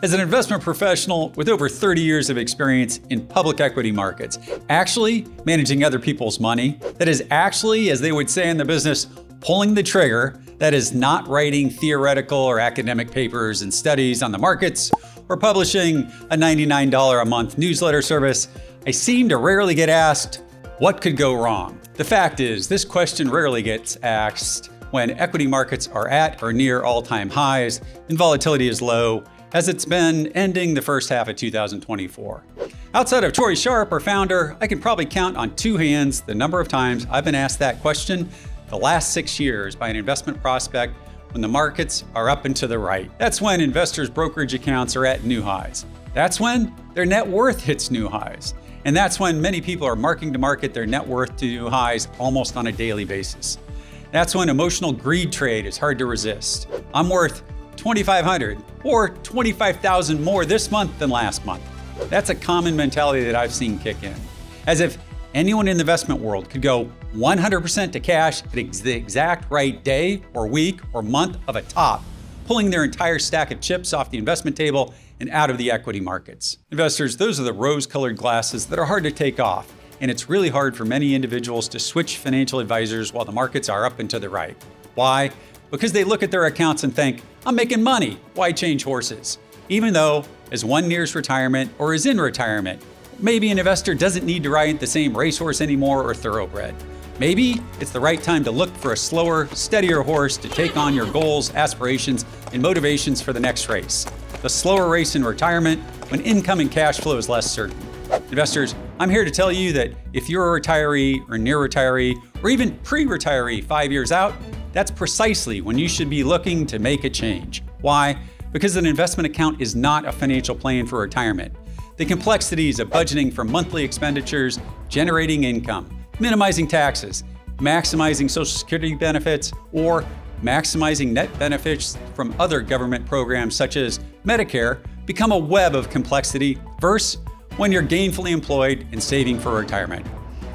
As an investment professional with over 30 years of experience in public equity markets, actually managing other people's money, that is actually, as they would say in the business, pulling the trigger, that is not writing theoretical or academic papers and studies on the markets or publishing a $99 a month newsletter service, I seem to rarely get asked, what could go wrong? The fact is, this question rarely gets asked when equity markets are at or near all time highs and volatility is low as it's been ending the first half of 2024. Outside of Troy Sharpe, our founder, I can probably count on two hands the number of times I've been asked that question the last six years by an investment prospect when the markets are up and to the right. That's when investors' brokerage accounts are at new highs. That's when their net worth hits new highs. And that's when many people are marking to market their net worth to new highs almost on a daily basis. That's when emotional greed trade is hard to resist. I'm worth 2500 or 25,000 more this month than last month. That's a common mentality that I've seen kick in. As if anyone in the investment world could go 100% to cash at the exact right day or week or month of a top, pulling their entire stack of chips off the investment table and out of the equity markets. Investors, those are the rose colored glasses that are hard to take off, and it's really hard for many individuals to switch financial advisors while the markets are up and to the right. Why? Because they look at their accounts and think, I'm making money. Why change horses? Even though, as one nears retirement or is in retirement, maybe an investor doesn't need to ride the same racehorse anymore or thoroughbred. Maybe it's the right time to look for a slower, steadier horse to take on your goals, aspirations, and motivations for the next race. The slower race in retirement when incoming cash flow is less certain. Investors, I'm here to tell you that if you're a retiree or near retiree or even pre retiree five years out, that's precisely when you should be looking to make a change. Why? Because an investment account is not a financial plan for retirement. The complexities of budgeting for monthly expenditures, generating income, minimizing taxes, maximizing Social Security benefits, or maximizing net benefits from other government programs such as Medicare become a web of complexity versus when you're gainfully employed and saving for retirement.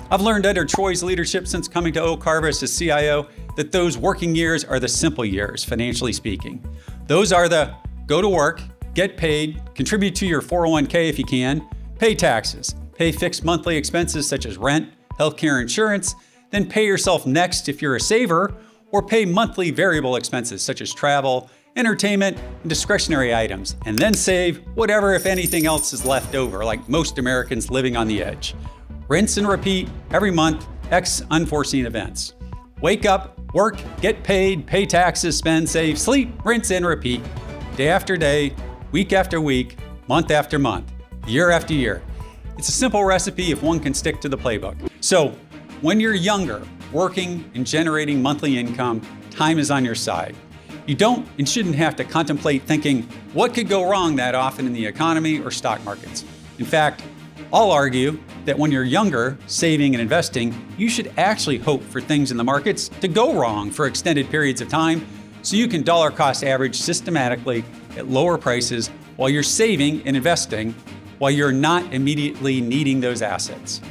I've learned under Troy's leadership since coming to Oak Harvest as CIO that those working years are the simple years, financially speaking. Those are the go to work, get paid, contribute to your 401k if you can, pay taxes, pay fixed monthly expenses such as rent, healthcare insurance, then pay yourself next if you're a saver, or pay monthly variable expenses such as travel, entertainment, and discretionary items, and then save whatever, if anything else, is left over, like most Americans living on the edge. Rinse and repeat every month, X unforeseen events. Wake up, work, get paid, pay taxes, spend, save, sleep, rinse, and repeat. Day after day, week after week, month after month, year after year. It's a simple recipe if one can stick to the playbook. So, when you're younger, working and generating monthly income, time is on your side. You don't and shouldn't have to contemplate thinking what could go wrong that often in the economy or stock markets. In fact, I'll argue that when you're younger, saving and investing, you should actually hope for things in the markets to go wrong for extended periods of time so you can dollar cost average systematically at lower prices while you're saving and investing while you're not immediately needing those assets.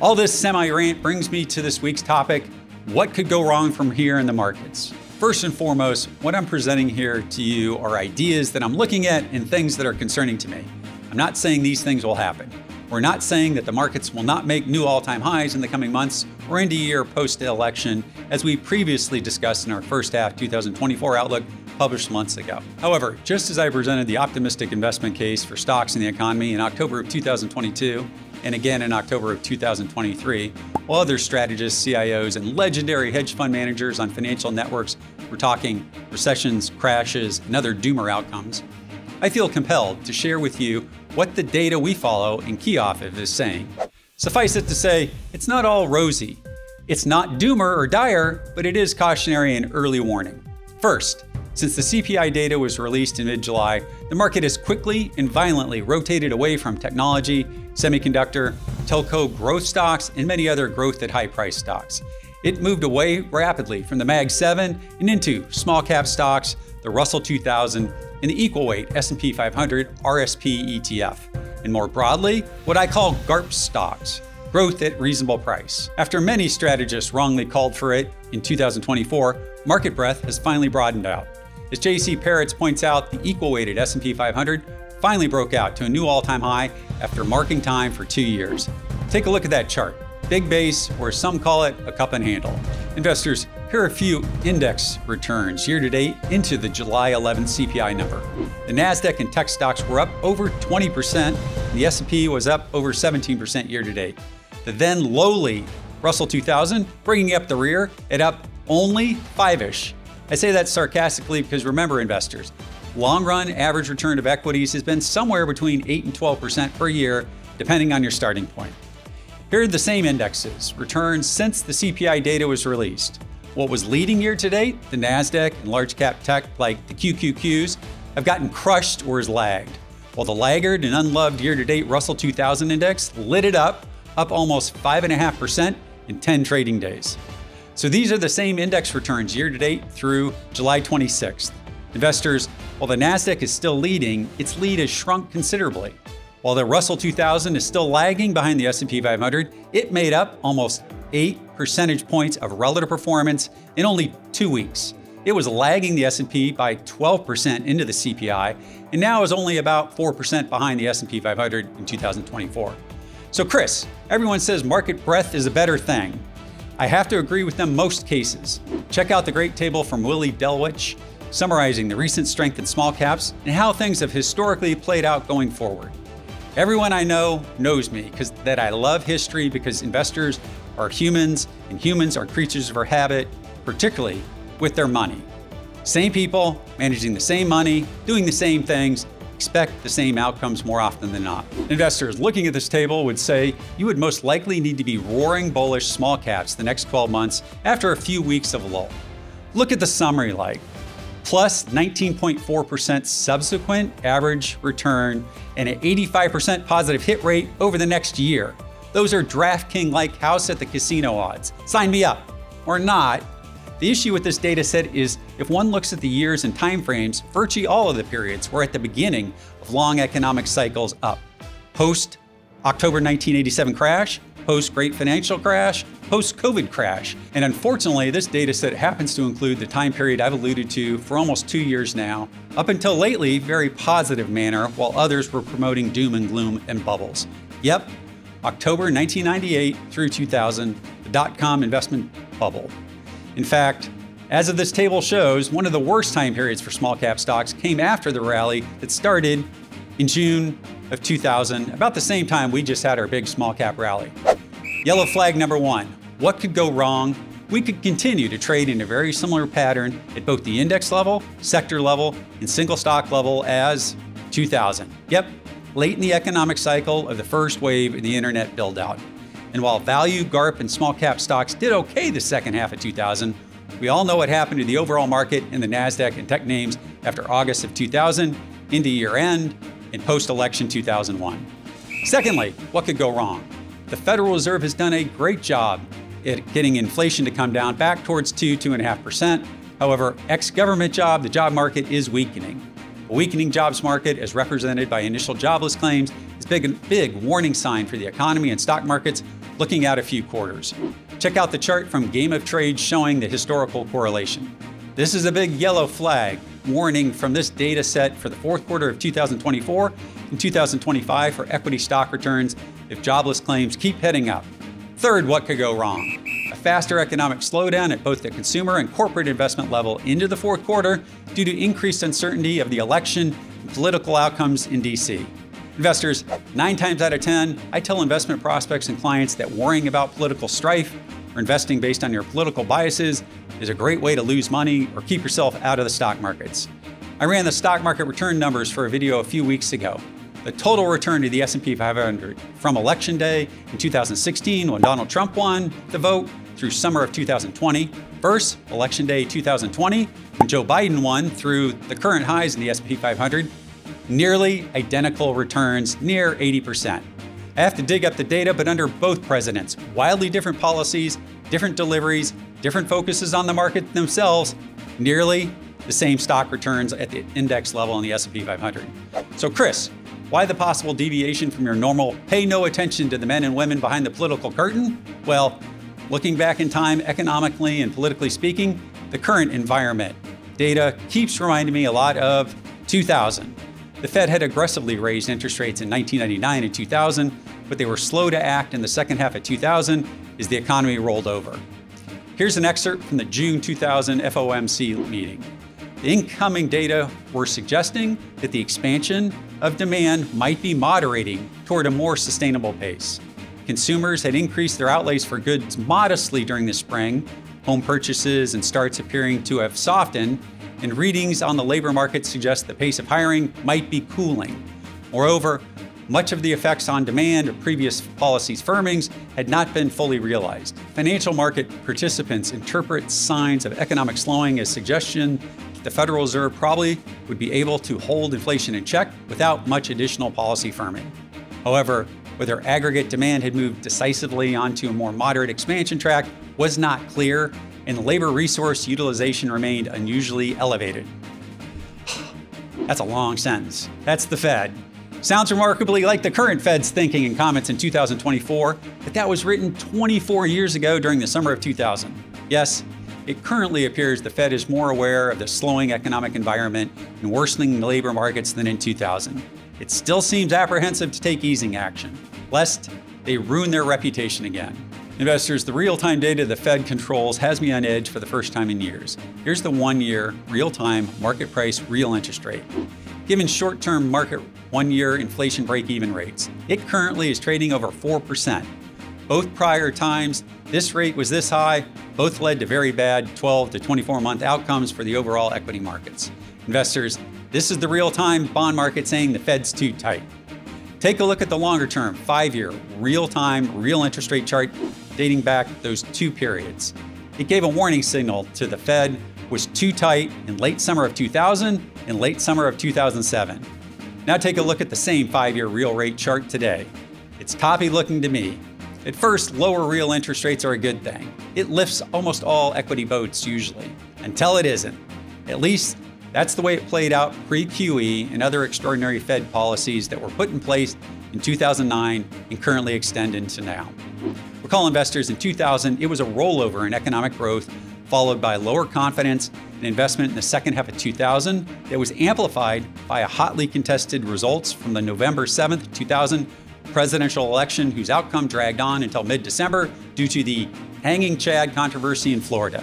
All this semi rant brings me to this week's topic what could go wrong from here in the markets? First and foremost, what I'm presenting here to you are ideas that I'm looking at and things that are concerning to me. I'm not saying these things will happen. We're not saying that the markets will not make new all time highs in the coming months or into year post election, as we previously discussed in our first half 2024 outlook published months ago. However, just as I presented the optimistic investment case for stocks in the economy in October of 2022, and again in October of 2023, while other strategists, CIOs, and legendary hedge fund managers on financial networks were talking recessions, crashes, and other doomer outcomes, I feel compelled to share with you what the data we follow in Kioff is saying. Suffice it to say, it's not all rosy. It's not doomer or dire, but it is cautionary and early warning. First, since the CPI data was released in mid July, the market has quickly and violently rotated away from technology, semiconductor, telco growth stocks, and many other growth at high price stocks. It moved away rapidly from the MAG 7 and into small cap stocks, the Russell 2000, and the equal weight S&P 500 RSP ETF, and more broadly, what I call GARP stocks, growth at reasonable price. After many strategists wrongly called for it in 2024, market breadth has finally broadened out. As JC Parets points out, the equal weighted S&P 500 finally broke out to a new all time high after marking time for two years. Take a look at that chart. Big base, or some call it a cup and handle. Investors, here are a few index returns year to date into the July 11th CPI number. The Nasdaq and tech stocks were up over 20%, the S&P was up over 17% year to date. The then lowly Russell 2000 bringing up the rear at up only 5ish. I say that sarcastically because remember investors, long run average return of equities has been somewhere between 8 and 12% per year depending on your starting point. Here are the same indexes, returns since the CPI data was released. What was leading year to date, the NASDAQ and large cap tech like the QQQs, have gotten crushed or has lagged, while the laggard and unloved year to date Russell 2000 index lit it up, up almost 5.5% in 10 trading days. So these are the same index returns year to date through July 26th. Investors, while the NASDAQ is still leading, its lead has shrunk considerably. While the Russell 2000 is still lagging behind the S&P 500, it made up almost 8 percentage points of relative performance in only 2 weeks. It was lagging the S&P by 12% into the CPI and now is only about 4% behind the S&P 500 in 2024. So Chris, everyone says market breadth is a better thing. I have to agree with them most cases. Check out the great table from Willie Delwiche summarizing the recent strength in small caps and how things have historically played out going forward. Everyone I know knows me because that I love history because investors are humans and humans are creatures of our habit, particularly with their money. Same people, managing the same money, doing the same things, expect the same outcomes more often than not. Investors looking at this table would say you would most likely need to be roaring bullish small caps the next 12 months after a few weeks of lull. Look at the summary like plus 19.4% subsequent average return and an 85% positive hit rate over the next year. Those are DraftKings like house at the casino odds. Sign me up. Or not, the issue with this data set is if one looks at the years and timeframes, virtually all of the periods were at the beginning of long economic cycles up. Post October 1987 crash, post Great Financial Crash, post COVID crash. And unfortunately, this data set happens to include the time period I've alluded to for almost two years now, up until lately, very positive manner, while others were promoting doom and gloom and bubbles. Yep, October 1998 through 2000, the dot com investment bubble. In fact, as of this table shows, one of the worst time periods for small cap stocks came after the rally that started in June of 2000, about the same time we just had our big small cap rally. Yellow flag number one what could go wrong? We could continue to trade in a very similar pattern at both the index level, sector level, and single stock level as 2000. Yep, late in the economic cycle of the first wave of the internet build out. And while value, GARP, and small cap stocks did okay the second half of 2000, we all know what happened to the overall market in the NASDAQ and tech names after August of 2000, into year end, and post election 2001. Secondly, what could go wrong? The Federal Reserve has done a great job at getting inflation to come down back towards 2, 2.5%. However, ex government job, the job market is weakening. A weakening jobs market, as represented by initial jobless claims, is a big, big warning sign for the economy and stock markets looking out a few quarters. Check out the chart from Game of Trade showing the historical correlation. This is a big yellow flag warning from this data set for the fourth quarter of 2024 and 2025 for equity stock returns if jobless claims keep heading up. Third, what could go wrong? A faster economic slowdown at both the consumer and corporate investment level into the fourth quarter due to increased uncertainty of the election and political outcomes in DC. Investors, nine times out of 10, I tell investment prospects and clients that worrying about political strife or investing based on your political biases is a great way to lose money or keep yourself out of the stock markets. I ran the stock market return numbers for a video a few weeks ago the total return to the S&P 500 from election day in 2016 when Donald Trump won the vote through summer of 2020 versus election day 2020 when Joe Biden won through the current highs in the S&P 500 nearly identical returns near 80%. I have to dig up the data but under both presidents wildly different policies, different deliveries, different focuses on the market themselves, nearly the same stock returns at the index level in the S&P 500. So Chris, why the possible deviation from your normal pay no attention to the men and women behind the political curtain? Well, looking back in time, economically and politically speaking, the current environment data keeps reminding me a lot of 2000. The Fed had aggressively raised interest rates in 1999 and 2000, but they were slow to act in the second half of 2000 as the economy rolled over. Here's an excerpt from the June 2000 FOMC meeting. The incoming data were suggesting that the expansion of demand might be moderating toward a more sustainable pace. Consumers had increased their outlays for goods modestly during the spring, home purchases and starts appearing to have softened, and readings on the labor market suggest the pace of hiring might be cooling. Moreover, much of the effects on demand of previous policies firmings had not been fully realized. Financial market participants interpret signs of economic slowing as suggestion that the Federal Reserve probably would be able to hold inflation in check without much additional policy firming. However, whether aggregate demand had moved decisively onto a more moderate expansion track was not clear, and labor resource utilization remained unusually elevated. That's a long sentence. That's the Fed. Sounds remarkably like the current Fed's thinking and comments in 2024, but that was written 24 years ago during the summer of 2000. Yes, it currently appears the Fed is more aware of the slowing economic environment and worsening labor markets than in 2000 it still seems apprehensive to take easing action, lest they ruin their reputation again. Investors, the real time data the Fed controls has me on edge for the first time in years. Here's the one year, real time, market price, real interest rate. Given short term market one year inflation break even rates, it currently is trading over 4%. Both prior times this rate was this high, both led to very bad 12 to 24 month outcomes for the overall equity markets. Investors, this is the real time bond market saying the Fed's too tight. Take a look at the longer term, five year, real time, real interest rate chart dating back those two periods. It gave a warning signal to the Fed was too tight in late summer of 2000 and late summer of 2007. Now take a look at the same five year real rate chart today. It's toppy looking to me. At first, lower real interest rates are a good thing. It lifts almost all equity boats usually, until it isn't. At least that's the way it played out pre QE and other extraordinary Fed policies that were put in place in 2009 and currently extend into now. Recall investors in 2000, it was a rollover in economic growth, followed by lower confidence and investment in the second half of 2000 that was amplified by a hotly contested results from the November 7th, 2000 presidential election, whose outcome dragged on until mid December due to the hanging Chad controversy in Florida.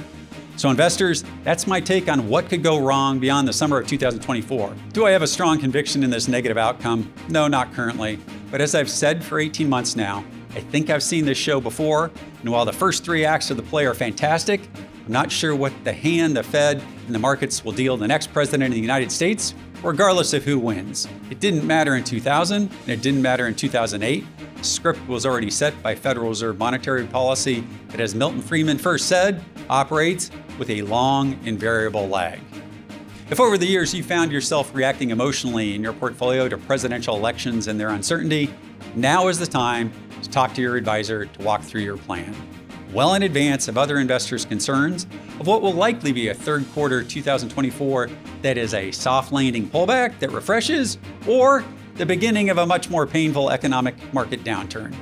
So, investors, that's my take on what could go wrong beyond the summer of 2024. Do I have a strong conviction in this negative outcome? No, not currently. But as I've said for 18 months now, I think I've seen this show before, and while the first three acts of the play are fantastic, not sure what the hand the Fed and the markets will deal the next president of the United States, regardless of who wins. It didn't matter in 2000, and it didn't matter in 2008. The script was already set by Federal Reserve monetary policy that, as Milton Friedman first said, operates with a long and variable lag. If over the years you found yourself reacting emotionally in your portfolio to presidential elections and their uncertainty, now is the time to talk to your advisor to walk through your plan. Well in advance of other investors' concerns of what will likely be a third quarter 2024 that is a soft landing pullback that refreshes, or the beginning of a much more painful economic market downturn.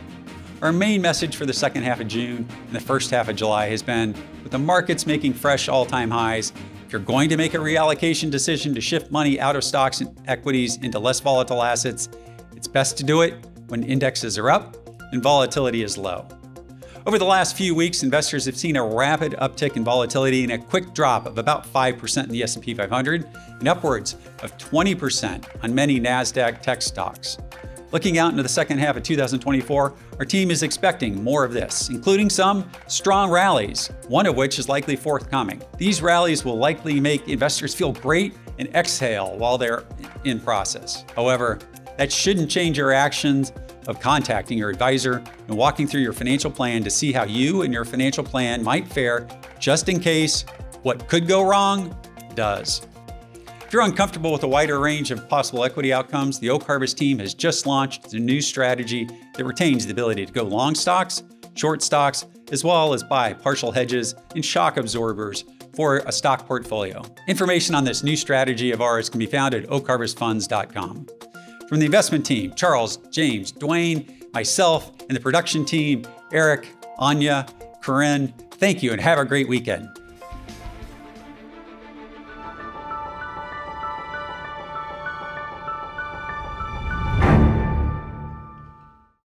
Our main message for the second half of June and the first half of July has been with the markets making fresh all time highs, if you're going to make a reallocation decision to shift money out of stocks and equities into less volatile assets, it's best to do it when indexes are up and volatility is low. Over the last few weeks, investors have seen a rapid uptick in volatility and a quick drop of about 5% in the S&P 500 and upwards of 20% on many Nasdaq tech stocks. Looking out into the second half of 2024, our team is expecting more of this, including some strong rallies, one of which is likely forthcoming. These rallies will likely make investors feel great and exhale while they're in process. However, that shouldn't change your actions of contacting your advisor and walking through your financial plan to see how you and your financial plan might fare just in case what could go wrong does. If you're uncomfortable with a wider range of possible equity outcomes, the Oak Harvest team has just launched a new strategy that retains the ability to go long stocks, short stocks, as well as buy partial hedges and shock absorbers for a stock portfolio. Information on this new strategy of ours can be found at oakharvestfunds.com. From the investment team, Charles, James, Dwayne, myself, and the production team, Eric, Anya, Corinne, thank you and have a great weekend.